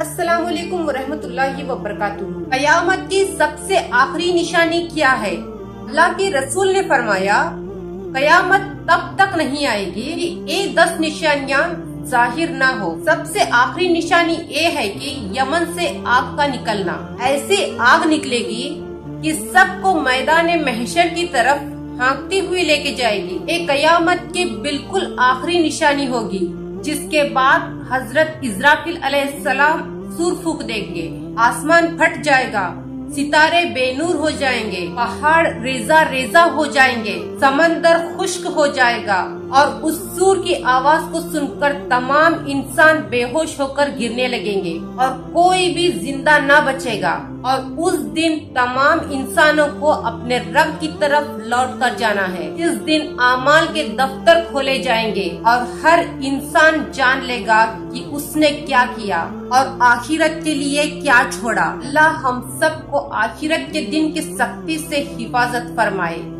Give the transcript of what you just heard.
अस्सलाम वालेकुम रहमतुल्लाहि व कयामत की सबसे आखिरी निशानी क्या है? अल्लाह के रसूल ने फरमाया, कयामत तब तक नहीं आएगी कि ये दस निशानियाँ ज़ाहिर न हो। सबसे आखिरी निशानी ये है कि यमन से आग का निकलना। ऐसे आग निकलेगी कि सबको मैदान महशर की तरफ़ हाँकती हुई लेके जाएगी। एक कयामत की बिल्कुल आखिरी निशानी होगी। जिसके बाद हज़रत इजराफिल सलाम सुर फूक देंगे। आसमान फट जाएगा। सितारे बेनूर हो जाएँगे, पहाड़ रेजा रेजा हो जाएँगे, समंदर खुश्क हो जाएगा और उस सूर की आवाज़ को सुनकर तमाम इंसान बेहोश होकर गिरने लगेंगे और कोई भी ज़िंदा न बचेगा और उस दिन तमाम इंसानों को अपने रब की तरफ़ लौट कर जाना है। इस दिन आमाल के दफ्तर खोले जाएँगे और हर इंसान जान लेगा कि उसने क्या किया और आखिरत के लिए क्या छोड़ा। अल्लाह हम सबको आखिरत के दिन की सख्ती से हिफाजत फरमाए।